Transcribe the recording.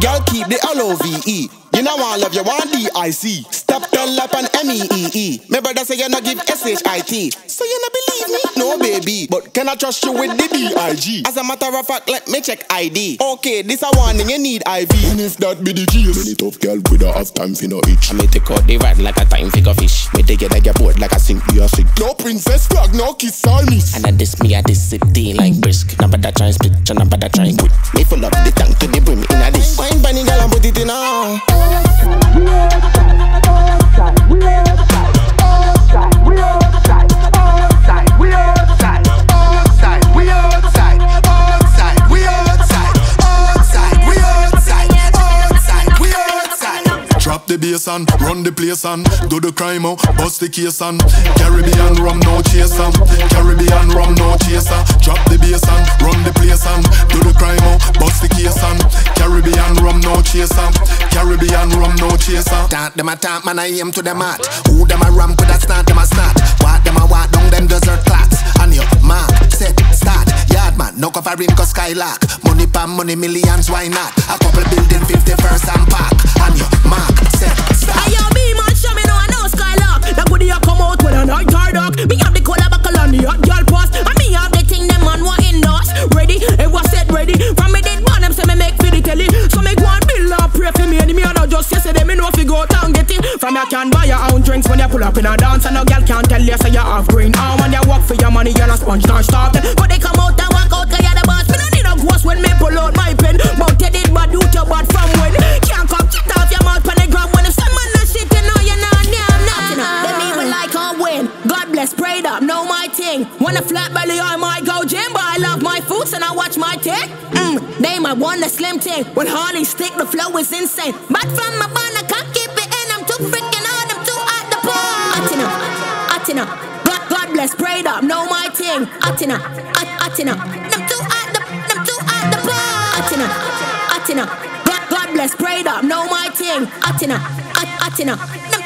Girl, keep the L-O-V-E. You know I love you, want D-I-C. Stop tell up on M-E-E-E. My brother say you not give S-H-I-T. So you not believe me? No, baby. But can I trust you with the B-I-G? As a matter of fact, let me check ID. Okay, this a warning, you need IV. And if that be the case, many tough girl with a half time for no itch. I may take out the rod like a time figure fish. Me take it like a boat like a sink you a sick. No princess flag, no kiss or miss. And then this me a discipline like brisk. Now better try and split, now better try and quit. Me full up the tank to the brim in a this. Wine bunny girl and put it in a. Bass and run the place and do the crime out, bust the case and Caribbean rum no chaser, Caribbean rum no chaser. Drop the bass and run the place and do the crime out, bust the case and Caribbean rum no chaser, Caribbean rum no chaser. Talk them a talk, man, I aim to them at Who them a ramp with a start, them a start What them a walk down them desert clocks. On your mark, set, start. Yard man, no cover covering cause skylark. Money pan money, millions, why not? A couple building, 51st and park. On From you can buy your own drinks when you pull up in a dance. And no girl can't tell you say you have green arm. When you work for your money, you're a sponge, don't stop. But they come out and walk out, cause you're the boss. Me no need a ghost when me pull out my pen. But you did bad, do your bad from when. Can't come shit off your mouth, when if some man no shit, you know you're not damn nothing. Them even like I win. God bless, prayed up, know my thing. When a flat belly, I might go gym, but I love my foods and I watch my tick. Mm, they might want a slim thing. When Harley stick, the flow is insane. But from my band, Atina. God, God bless, prayed up, know my thing. Atina, At- Atina. Them too at the, them too at the bar. Atina, Atina. God, God bless, prayed up, know my thing. Atina, At- Atina.